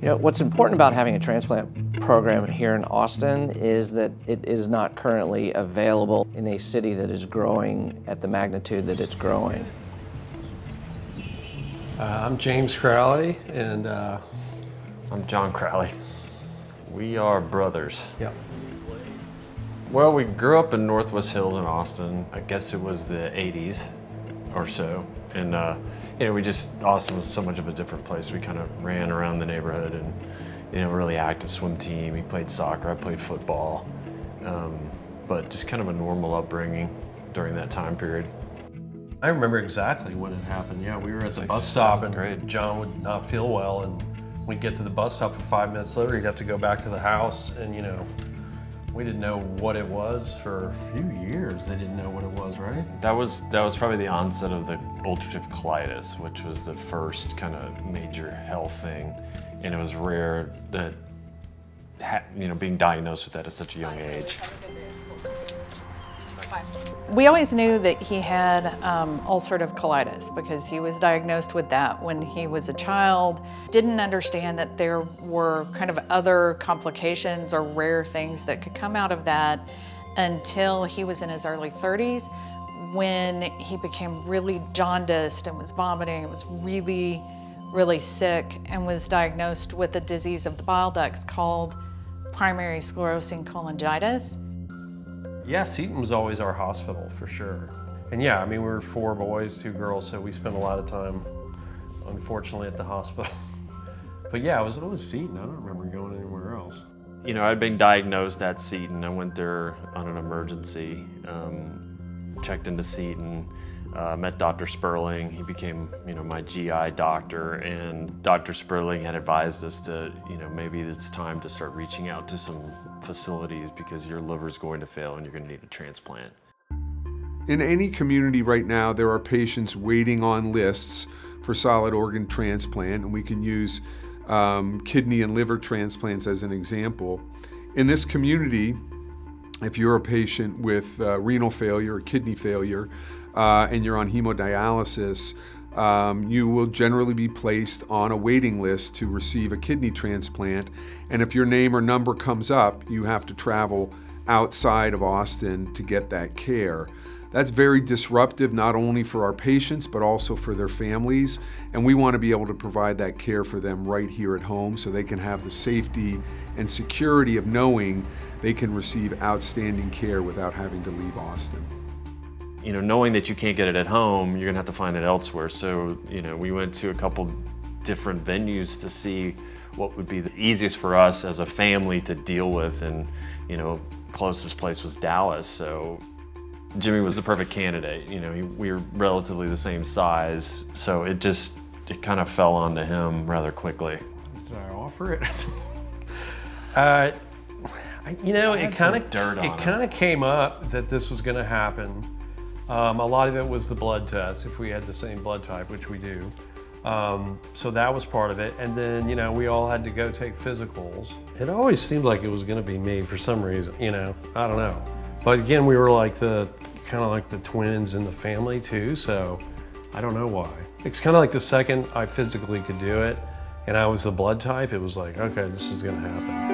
You know, what's important about having a transplant program here in Austin is that it is not currently available in a city that is growing at the magnitude that it's growing. Uh, I'm James Crowley, and uh, I'm John Crowley. We are brothers. yeah, Well, we grew up in Northwest Hills in Austin. I guess it was the 80s or so. And, uh, you know, we just, Austin was so much of a different place. We kind of ran around the neighborhood and, you know, really active swim team. We played soccer, I played football. Um, but just kind of a normal upbringing during that time period. I remember exactly when it happened. Yeah, we were at the like bus stop, and grade. John would not feel well, and we'd get to the bus stop, and five minutes later, he'd have to go back to the house, and you know, we didn't know what it was for a few years. They didn't know what it was, right? That was that was probably the onset of the ulcerative colitis, which was the first kind of major health thing, and it was rare that ha- you know being diagnosed with that at such a young age. We always knew that he had um, ulcerative colitis because he was diagnosed with that when he was a child. Didn't understand that there were kind of other complications or rare things that could come out of that until he was in his early 30s when he became really jaundiced and was vomiting and was really, really sick and was diagnosed with a disease of the bile ducts called primary sclerosing cholangitis. Yeah, Seton was always our hospital for sure. And yeah, I mean, we were four boys, two girls, so we spent a lot of time, unfortunately, at the hospital. but yeah, it was always Seton. I don't remember going anywhere else. You know, I'd been diagnosed at Seton. I went there on an emergency, um, checked into Seton, uh, met Dr. Sperling. He became, you know, my GI doctor, and Dr. Sperling had advised us to, you know, maybe it's time to start reaching out to some facilities because your liver's going to fail and you're going to need a transplant. In any community right now, there are patients waiting on lists for solid organ transplant, and we can use um, kidney and liver transplants as an example. In this community, if you're a patient with uh, renal failure or kidney failure uh, and you're on hemodialysis, um, you will generally be placed on a waiting list to receive a kidney transplant. And if your name or number comes up, you have to travel outside of Austin to get that care. That's very disruptive not only for our patients but also for their families. And we want to be able to provide that care for them right here at home so they can have the safety and security of knowing they can receive outstanding care without having to leave Austin. You know, knowing that you can't get it at home, you're gonna have to find it elsewhere. So, you know, we went to a couple different venues to see what would be the easiest for us as a family to deal with, and you know, closest place was Dallas. So, Jimmy was the perfect candidate. You know, he, we were relatively the same size, so it just it kind of fell onto him rather quickly. Did I offer it? uh, I, you know, it kind of dirt it it. kind of came up that this was going to happen. Um, a lot of it was the blood test, if we had the same blood type, which we do. Um, so that was part of it. And then, you know, we all had to go take physicals. It always seemed like it was going to be me for some reason, you know, I don't know. But again, we were like the kind of like the twins in the family too. So I don't know why. It's kind of like the second I physically could do it and I was the blood type, it was like, okay, this is going to happen.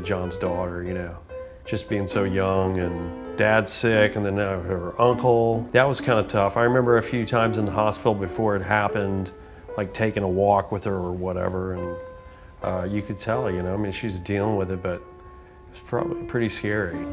John's daughter, you know, just being so young and dad's sick and then her uncle. That was kind of tough. I remember a few times in the hospital before it happened, like taking a walk with her or whatever. And uh, you could tell, you know, I mean, she was dealing with it, but it was probably pretty scary.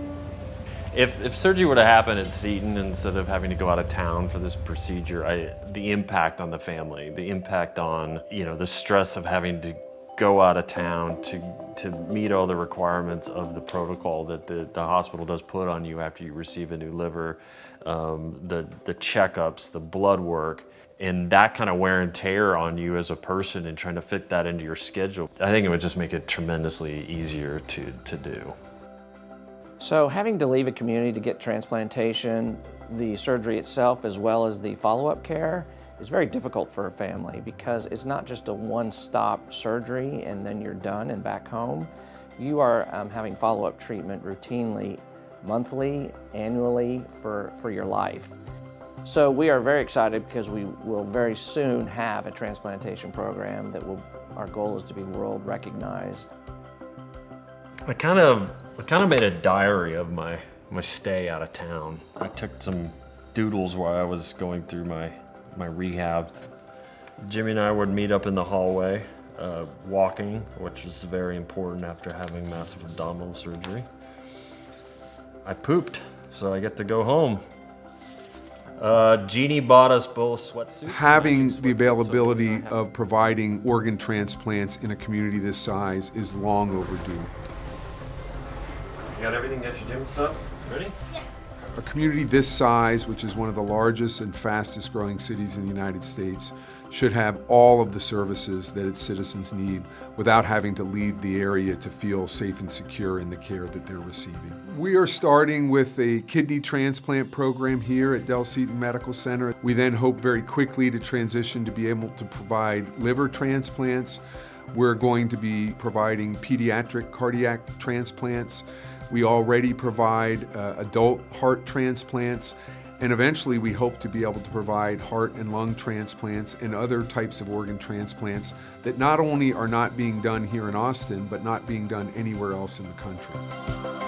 If, if surgery were to happen at Seton instead of having to go out of town for this procedure, I, the impact on the family, the impact on you know the stress of having to go out of town to to meet all the requirements of the protocol that the, the hospital does put on you after you receive a new liver, um, the the checkups, the blood work, and that kind of wear and tear on you as a person and trying to fit that into your schedule. I think it would just make it tremendously easier to to do. So having to leave a community to get transplantation, the surgery itself, as well as the follow-up care, is very difficult for a family because it's not just a one-stop surgery and then you're done and back home. You are um, having follow-up treatment routinely, monthly, annually, for, for your life. So we are very excited because we will very soon have a transplantation program that will, our goal is to be world recognized. I kind of, I kind of made a diary of my, my stay out of town. I took some doodles while I was going through my, my rehab. Jimmy and I would meet up in the hallway, uh, walking, which is very important after having massive abdominal surgery. I pooped, so I get to go home. Uh, Jeannie bought us both sweatsuits. Having matching the sweatsuits, so availability of providing organ transplants in a community this size is long overdue. You got everything? Got your gym stuff? Ready? A community this size, which is one of the largest and fastest growing cities in the United States, should have all of the services that its citizens need without having to leave the area to feel safe and secure in the care that they're receiving. We are starting with a kidney transplant program here at Dell Seton Medical Center. We then hope very quickly to transition to be able to provide liver transplants. We're going to be providing pediatric cardiac transplants. We already provide uh, adult heart transplants, and eventually we hope to be able to provide heart and lung transplants and other types of organ transplants that not only are not being done here in Austin, but not being done anywhere else in the country.